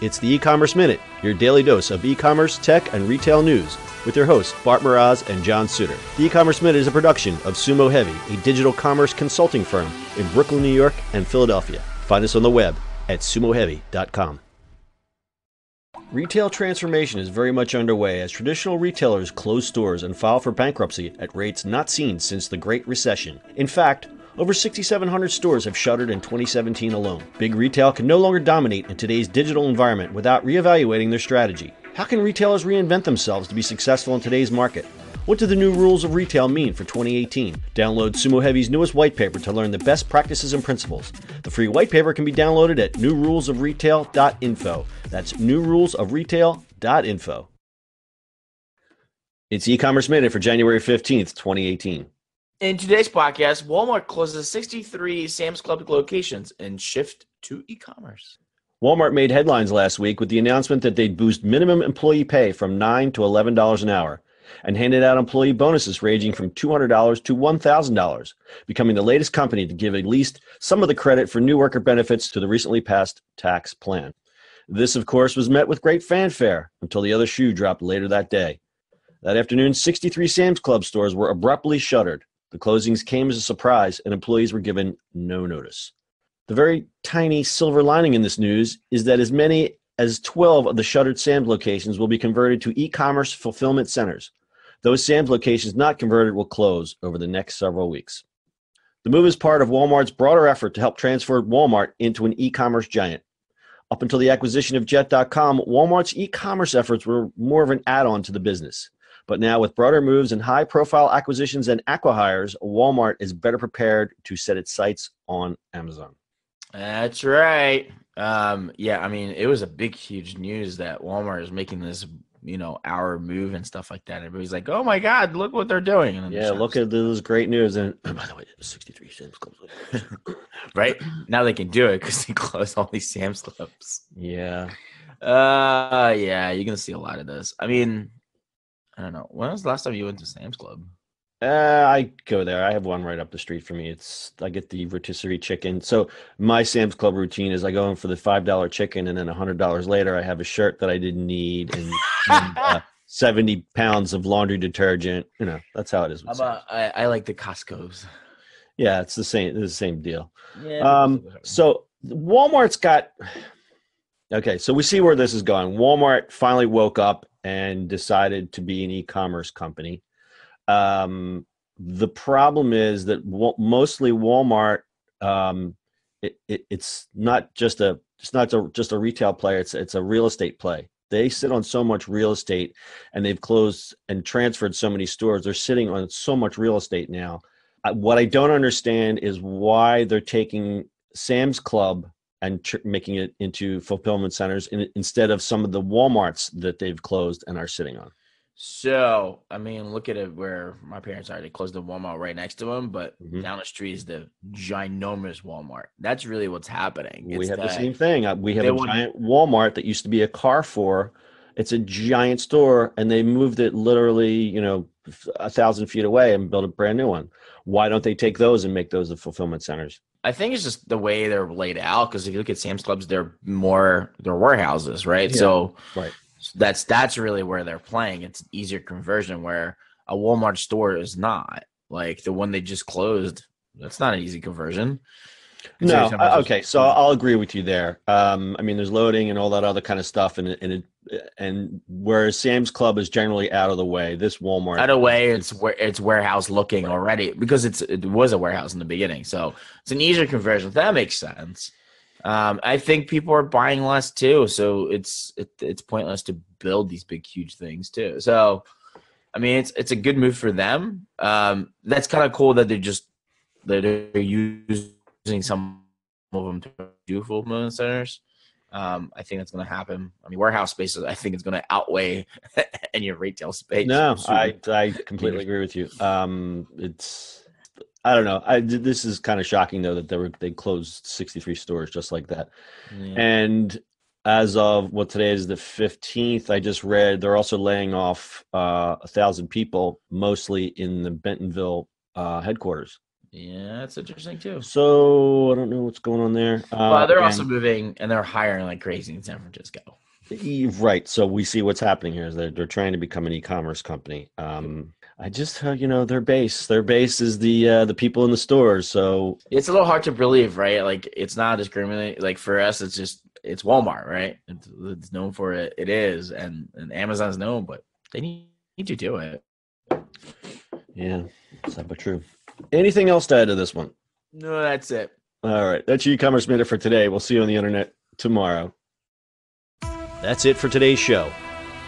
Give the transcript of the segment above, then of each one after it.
It's the e-commerce minute, your daily dose of e-commerce, tech, and retail news with your hosts Bart Mroz and John Suter. The e-commerce minute is a production of Sumo Heavy, a digital commerce consulting firm in Brooklyn, New York, and Philadelphia. Find us on the web at sumoheavy.com. Retail transformation is very much underway as traditional retailers close stores and file for bankruptcy at rates not seen since the Great Recession. In fact, over 6,700 stores have shuttered in 2017 alone. Big retail can no longer dominate in today's digital environment without reevaluating their strategy. How can retailers reinvent themselves to be successful in today's market? What do the new rules of retail mean for 2018? Download Sumo Heavy's newest white paper to learn the best practices and principles. The free white paper can be downloaded at newrulesofretail.info. That's newrulesofretail.info. It's e-commerce minute for January 15th, 2018. In today's podcast, Walmart closes 63 Sam's Club locations and shift to e-commerce. Walmart made headlines last week with the announcement that they'd boost minimum employee pay from 9 to $11 an hour and handed out employee bonuses ranging from $200 to $1,000, becoming the latest company to give at least some of the credit for new worker benefits to the recently passed tax plan. This, of course, was met with great fanfare until the other shoe dropped later that day. That afternoon, 63 Sam's Club stores were abruptly shuttered. The closings came as a surprise, and employees were given no notice. The very tiny silver lining in this news is that as many as 12 of the shuttered Sam's locations will be converted to e commerce fulfillment centers. Those Sam's locations not converted will close over the next several weeks. The move is part of Walmart's broader effort to help transfer Walmart into an e commerce giant. Up until the acquisition of Jet.com, Walmart's e commerce efforts were more of an add on to the business. But now, with broader moves and high profile acquisitions and acquihires, Walmart is better prepared to set its sights on Amazon. That's right. Um, yeah, I mean, it was a big, huge news that Walmart is making this, you know, our move and stuff like that. Everybody's like, "Oh my God, look what they're doing!" And yeah, look at this great news. And by the way, sixty-three Sam's Clubs. right now, they can do it because they closed all these Sam's Clubs. Yeah. Uh, yeah, you're gonna see a lot of this. I mean, I don't know. When was the last time you went to Sam's Club? Uh, I go there. I have one right up the street from me. It's I get the rotisserie chicken. So my Sam's Club routine is I go in for the five dollar chicken, and then a hundred dollars later, I have a shirt that I didn't need and, and uh, seventy pounds of laundry detergent. You know, that's how it is. About, I, I, like the Costco's. Yeah, it's the same. It's the same deal. Yeah. Um. So Walmart's got. Okay, so we see where this is going. Walmart finally woke up and decided to be an e-commerce company. Um, the problem is that w- mostly Walmart, um, it, it, it's not just a it's not a, just a retail player. It's it's a real estate play. They sit on so much real estate, and they've closed and transferred so many stores. They're sitting on so much real estate now. what I don't understand is why they're taking Sam's Club and tr- making it into fulfillment centers in, instead of some of the Walmarts that they've closed and are sitting on. So, I mean, look at it where my parents are. They closed the Walmart right next to them, but mm-hmm. down the street is the ginormous Walmart. That's really what's happening. It's we have the same thing. Uh, we have a want- giant Walmart that used to be a car for. It's a giant store, and they moved it literally, you know, a thousand feet away and built a brand new one. Why don't they take those and make those the fulfillment centers? I think it's just the way they're laid out. Because if you look at Sam's Clubs, they're more they're warehouses, right? Yeah, so right. that's that's really where they're playing. It's easier conversion where a Walmart store is not. Like the one they just closed, that's not an easy conversion. No, uh, okay, so I'll agree with you there. Um, I mean, there's loading and all that other kind of stuff, and and it, and whereas Sam's Club is generally out of the way, this Walmart out of the way, it's where it's warehouse looking right. already because it's it was a warehouse in the beginning, so it's an easier conversion. That makes sense. Um, I think people are buying less too, so it's it, it's pointless to build these big huge things too. So, I mean, it's it's a good move for them. Um, that's kind of cool that they're just that they're using some of them to do fulfillment centers. Um, I think that's going to happen. I mean, warehouse spaces, I think it's going to outweigh any retail space. No, I, I completely agree with you. Um, it's, I don't know. I, this is kind of shocking though that they were, they closed 63 stores just like that. Yeah. And as of what today is the 15th, I just read they're also laying off uh, a thousand people, mostly in the Bentonville uh, headquarters. Yeah, that's interesting too. So I don't know what's going on there. Uh, well, they're and- also moving and they're hiring like crazy in San Francisco. Right. So we see what's happening here is they're, they're trying to become an e-commerce company. Um, I just, uh, you know, their base, their base is the, uh, the people in the stores. So It's a little hard to believe, right? Like it's not discriminating. Like for us, it's just it's Walmart, right? It's, it's known for it. It is, and and Amazon's known, but they need, need to do it. yeah, sad but true. Anything else to add to this one? No, that's it. All right. That's your e-commerce minute for today. We'll see you on the internet tomorrow. That's it for today's show.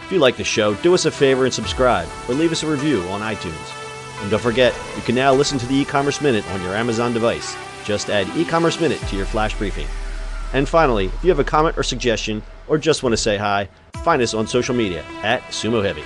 If you like the show, do us a favor and subscribe or leave us a review on iTunes. And don't forget, you can now listen to the e-commerce minute on your Amazon device. Just add e-commerce minute to your flash briefing. And finally, if you have a comment or suggestion or just want to say hi, find us on social media at Sumo Heavy.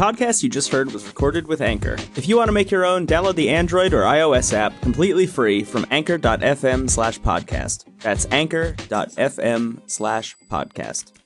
Podcast you just heard was recorded with Anchor. If you want to make your own, download the Android or iOS app completely free from anchor.fm slash podcast. That's anchor.fm slash podcast.